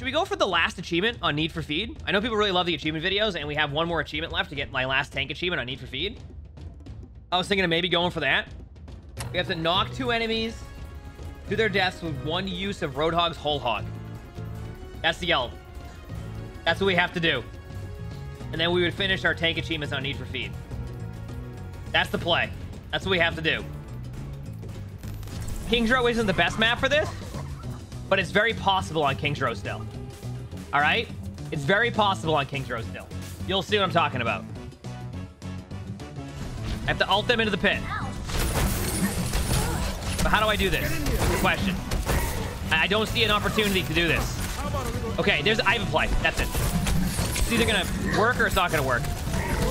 Should we go for the last achievement on Need for Feed? I know people really love the achievement videos, and we have one more achievement left to get my last tank achievement on Need for Feed. I was thinking of maybe going for that. We have to knock two enemies to their deaths with one use of Roadhog's Whole Hog. That's the yelp. That's what we have to do. And then we would finish our tank achievements on Need for Feed. That's the play. That's what we have to do. King's Row isn't the best map for this, but it's very possible on King's Row still. All right? It's very possible on King's Row still. You'll see what I'm talking about. I have to ult them into the pit. But how do I do this? Good question. I don't see an opportunity to do this. Okay, there's I have a play. That's it. It's either gonna work or it's not gonna work.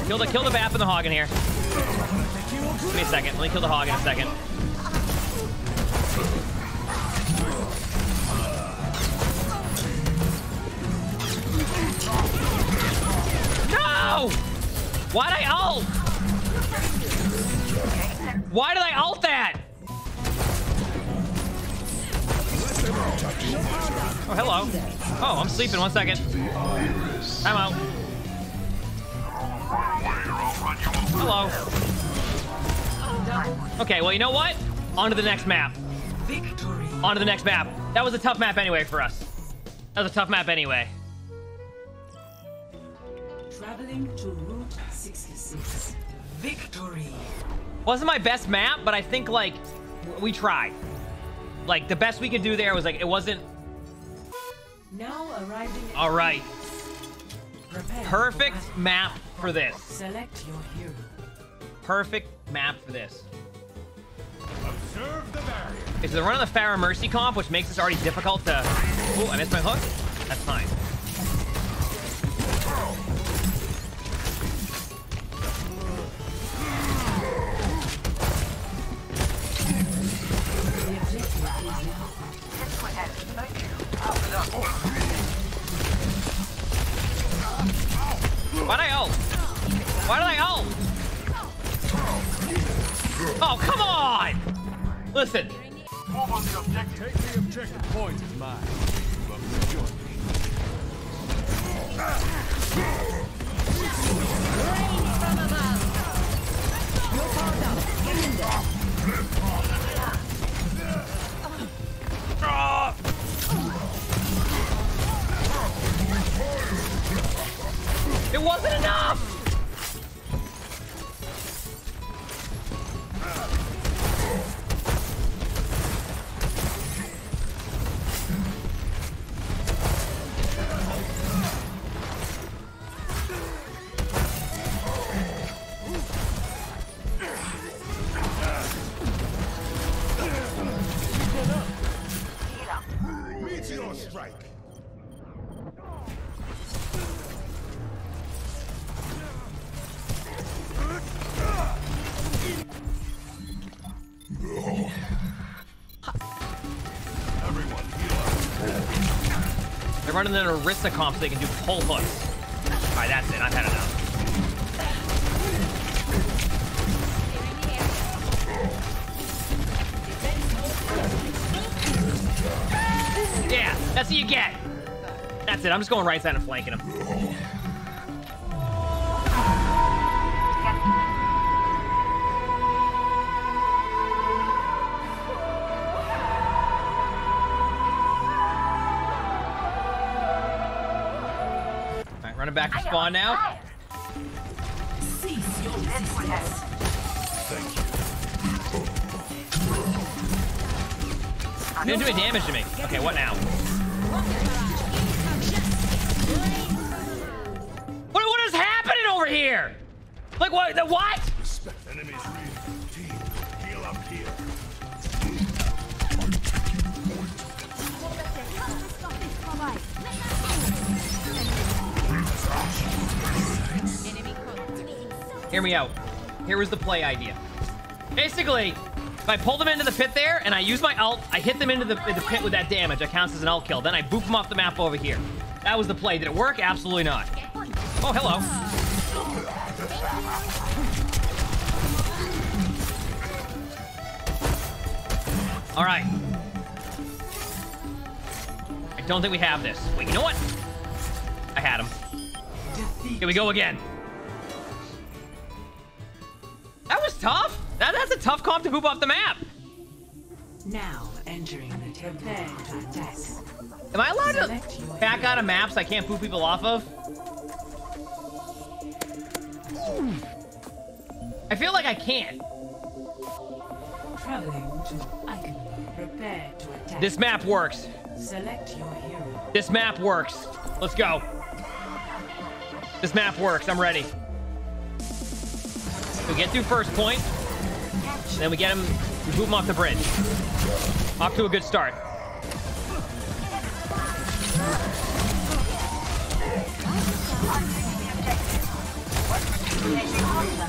Kill the kill the Bap and the hog in here. Give me a second. Let me kill the hog in a second. No! Why'd I ult? Why did I ult that? Oh, hello. Oh, I'm sleeping. One second. I'm out. Hello. Okay, well, you know what? On to the next map. Victory. On to the next map. That was a tough map anyway for us. That was a tough map anyway. Traveling to Route 66. Victory. Wasn't my best map, but I think, like, we tried. Like, the best we could do there was, like, it wasn't... Now arriving. All right. Prepare for Perfect battle. map for this. Select your hero. Perfect map for this. Observe the barrier. Okay, so they're running the Pharah Mercy comp, which makes this already difficult to... Oh, I missed my hook? That's fine. Why did I ult? Oh, come on! Listen, Move on the objective. Take the objective point is mine. Welcome to join me. Ah! It wasn't enough! Running an Orisa comp so they can do pull hooks. Alright, that's it. I've had enough. Yeah, that's what you get. That's it. I'm just going right side and flanking him. Running back to spawn now. cease your resistance. Didn't do any damage to me. Okay, what now? What, what is happening over here? Like what? The what? Respect enemies Hear me out. Here was the play idea. Basically, if I pull them into the pit there and I use my ult, I hit them into the, the pit with that damage. That counts as an ult kill. Then I boop them off the map over here. That was the play. Did it work? Absolutely not. Oh, hello. All right. I don't think we have this. Wait, you know what? I had him. Here we go again. Tough. That, that's a tough comp to poop off the map. Now entering the prepare to attack. Am I allowed to back out of maps I can't poop people off of? I feel like I can't. Traveling to icon. Prepare to attack. This map works. Select your hero. This map works. Let's go. This map works. I'm ready. We get through first point, then we get him, we move him off the bridge. Off to a good start.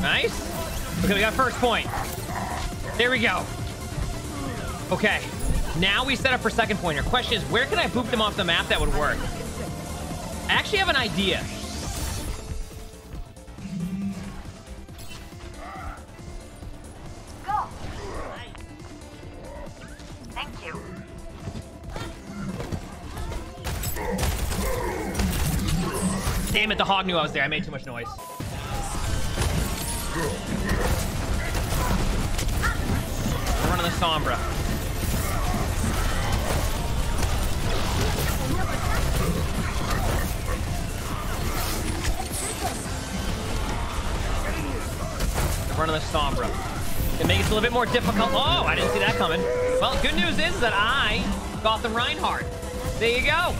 Nice. Okay, we got first point. There we go. Okay. Now we set up for second pointer. Question is, where can I boop them off the map that would work? I actually have an idea. Damn it, the hog knew I was there. I made too much noise. We're running the Sombra. We're running the Sombra. It makes it a little bit more difficult. Oh, I didn't see that coming. Well, good news is that I got the Reinhardt. There you go.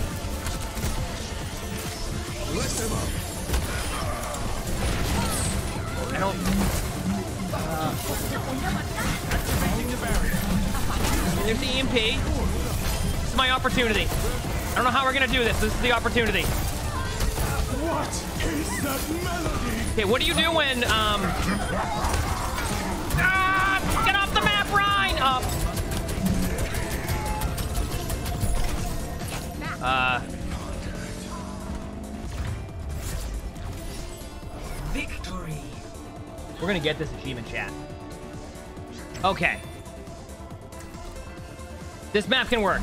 Let them up. I don't. Barrier. There's the EMP. This is my opportunity. I don't know how we're gonna do this. This is the opportunity. What is that melody? Okay, what do you do when um? Ah, get off the map, Ryan! Up. Uh, We're gonna get this achievement, chat. Okay. This map can work.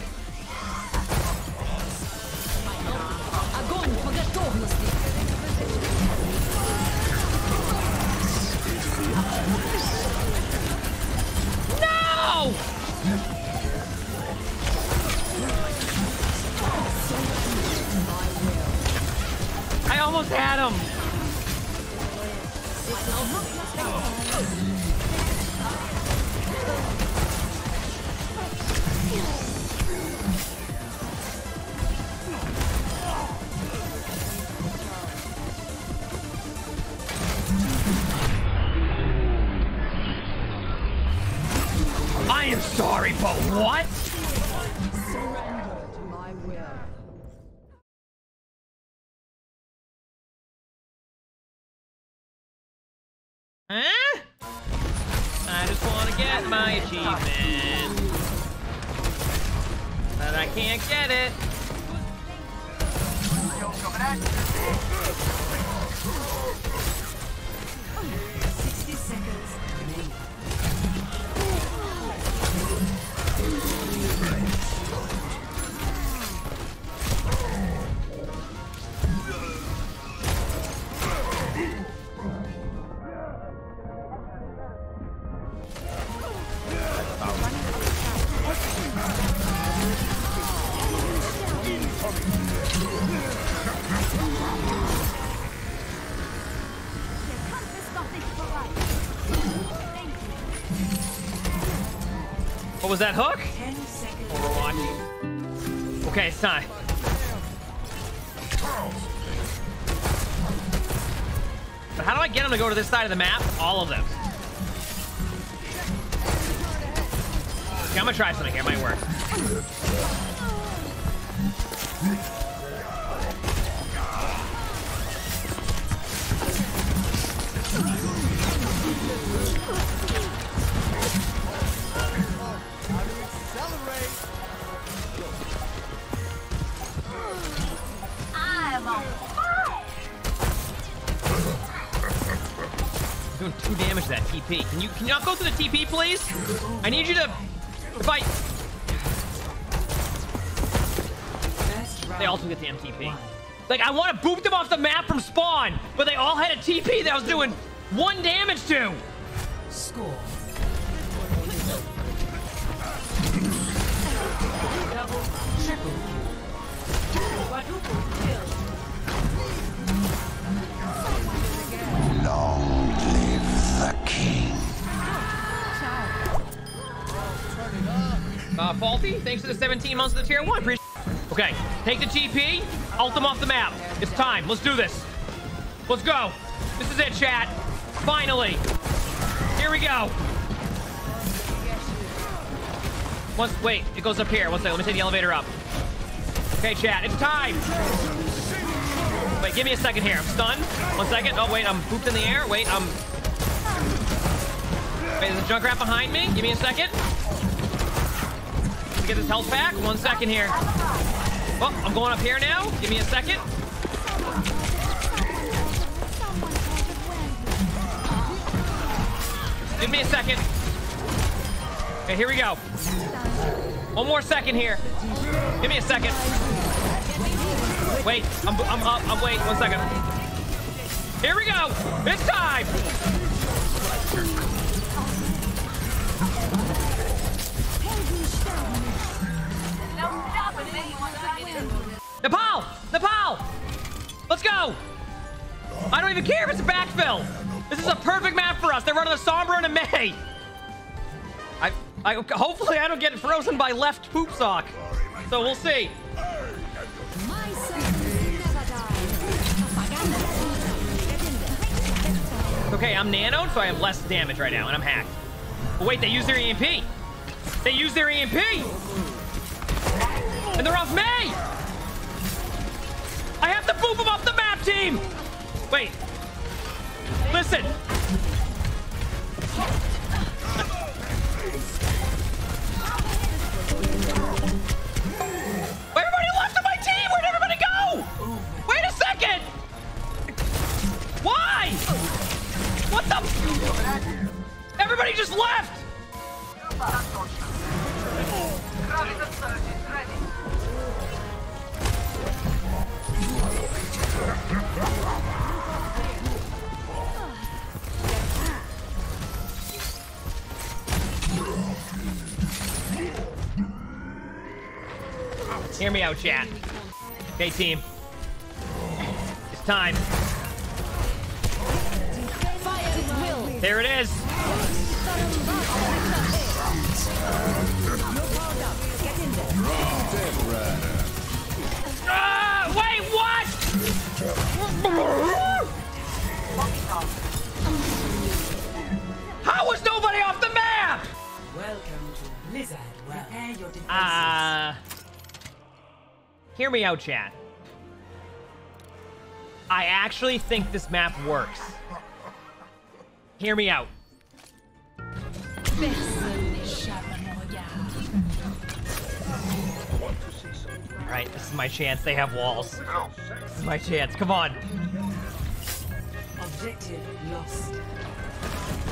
No! I almost had him! I am sorry, but what? Was that hook? Overwatch. Okay, it's time. But how do I get them to go to this side of the map? All of them. Okay, I'm gonna try something here. It might work. Doing two damage to that TP. Can you can you not go through the TP, please? I need you to fight. They also get the MTP. Like, I want to boot them off the map from spawn, but they all had a TP that I was doing one damage to. Score. Uh, Faulty, thanks for the 17 months of the tier one. Appreciate Okay, take the TP, ult them off the map. It's time. Let's do this. Let's go. This is it, chat. Finally. Here we go. Once, wait, it goes up here. One second, let me take the elevator up. Okay, chat, it's time. Wait, give me a second here. I'm stunned. One second. Oh, wait, I'm pooped in the air. Wait, I'm... Wait, there's a Junkrat behind me. Give me a second. Get his health back. One second here. Oh, I'm going up here now. Give me a second. Give me a second. Okay, here we go. One more second here. Give me a second. Wait, I'm, I'm up. I'm wait. One second. Here we go. It's time. Nepal! Nepal! Let's go! I don't even care if it's a backfill. This is a perfect map for us. They're running a Sombra in a Mei. I, I, hopefully I don't get frozen by left poop sock. So we'll see. Okay, I'm nanoed, so I have less damage right now, and I'm hacked. But wait, they use their EMP. They use their EMP. And they're off Mei. I have to boop them off the map, team. Wait. Listen. Everybody left of my team. Where'd everybody go? Wait a second. Why? What the? Everybody just left. Hear me out, chat. Okay, team. It's time. There it is. How was nobody off the map? Welcome to Blizzard. Prepare your defenses. Uh, hear me out, chat. I actually think this map works. Hear me out. All right, this is my chance. They have walls. This is my chance. Come on. Objective lost.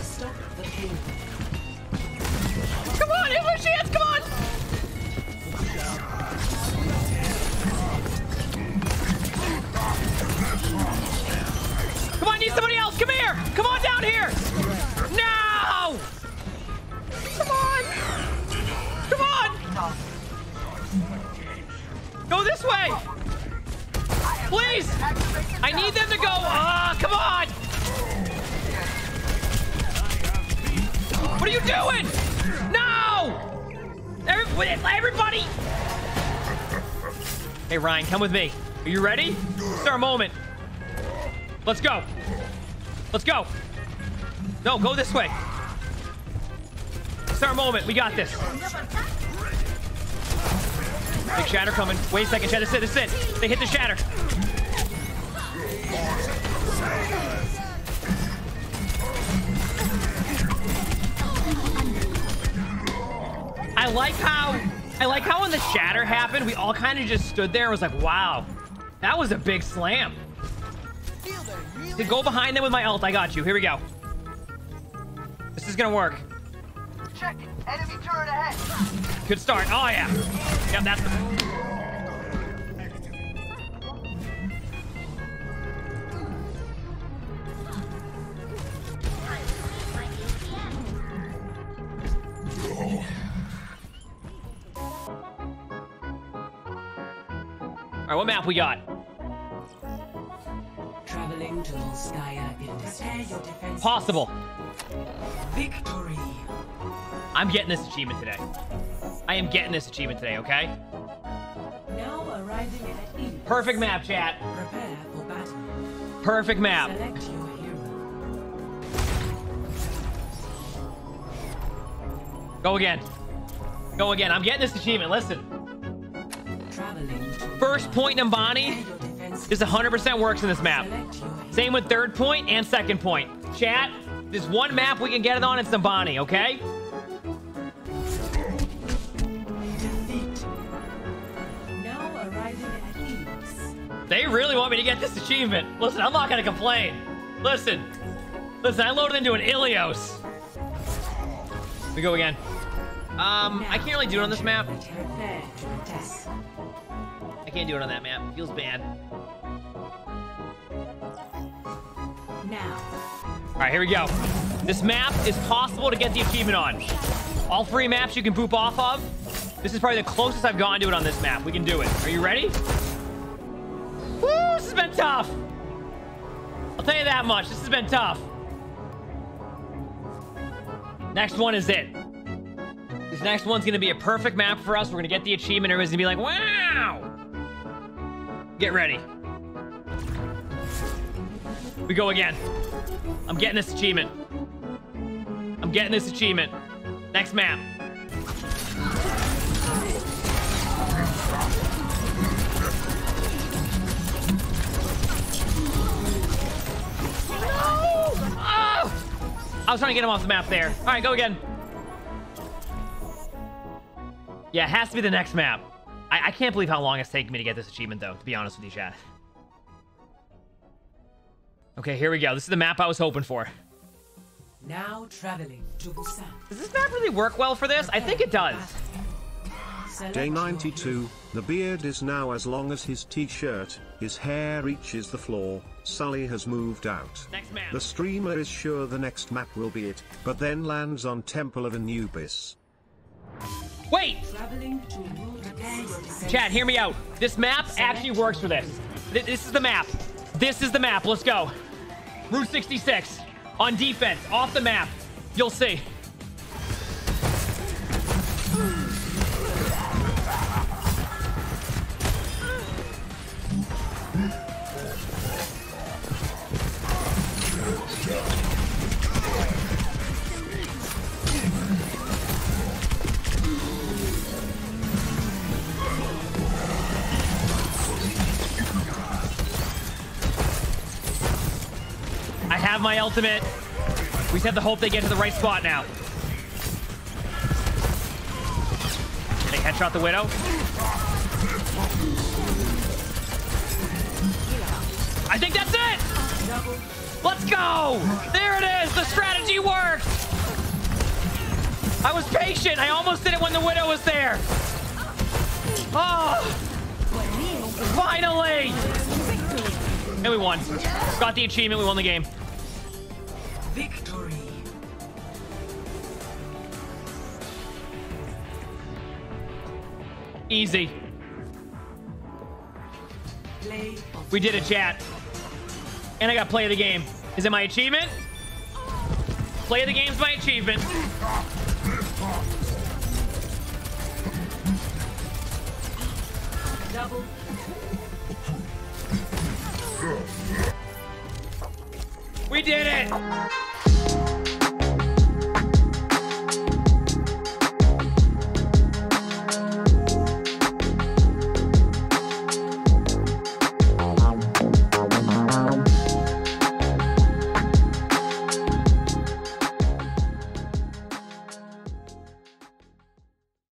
Stop the. Come on, my chance. Come on. Come on, need somebody else. Come here. Come on down here. No. Come on. Come on. Go this way. Please. I need them to go. Ah, come on. What are you doing? No! Every- Everybody! Hey, Ryan, come with me. Are you ready? It's our moment. Let's go. Let's go. No, go this way. It's our moment. We got this. Big shatter coming. Wait a second, shatter. This is it. This is it. They hit the shatter. I like how I like how when the shatter happened, we all kind of just stood there and was like, wow, that was a big slam. To go behind them with my ult, I got you. Here we go. This is gonna work. Check. Enemy turret ahead. Good start. Oh yeah. Yep, that's the what map we got? Traveling to Volskaya Industries. Your defense. Possible. Victory. I'm getting this achievement today. I am getting this achievement today, okay? Now arriving at Eve. Perfect map, chat. Prepare for battle. Perfect map. Select your hero. Go again. Go again. I'm getting this achievement. Listen. First point in Ambani Your is 100% works in this map. Same with third point and second point. Chat, there's one map we can get it on. It's Zambani, okay? They really want me to get this achievement. Listen, I'm not gonna complain. Listen. Listen, I loaded into an Ilios. We go again. Um, I can't really do it on this map. Can't do it on that map. Feels bad. Now. All right, here we go. This map is possible to get the achievement on. All three maps you can poop off of. This is probably the closest I've gotten to it on this map. We can do it. Are you ready? Woo, this has been tough. I'll tell you that much. This has been tough. Next one is it. This next one's gonna be a perfect map for us. We're gonna get the achievement. Everybody's gonna be like, wow. Get ready. We go again. I'm getting this achievement. I'm getting this achievement. Next map. Oh! I was trying to get him off the map there. All right, go again. Yeah, it has to be the next map. I, I can't believe how long it's taken me to get this achievement, though, to be honest with you, chat. Okay, here we go. This is the map I was hoping for. Now traveling to Busan. Does this map really work well for this? I think it does. Day 92, the beard is now as long as his t-shirt, his hair reaches the floor, Sully has moved out. Next map. The streamer is sure the next map will be it, but then lands on Temple of Anubis. Wait! Chad, hear me out. This map actually works for this. This is the map. This is the map. Let's go. Route 66. On defense. Off the map. You'll see. My ultimate. We just have to hope they get to the right spot now. They headshot the widow. I think that's it! Let's go! There it is! The strategy worked! I was patient. I almost did it when the widow was there. Oh! Finally! And we won. Got the achievement. We won the game. Victory. Easy. Play We did it, chat. And I got play of the game. Is it my achievement? Play of the game's my achievement. double. We did it!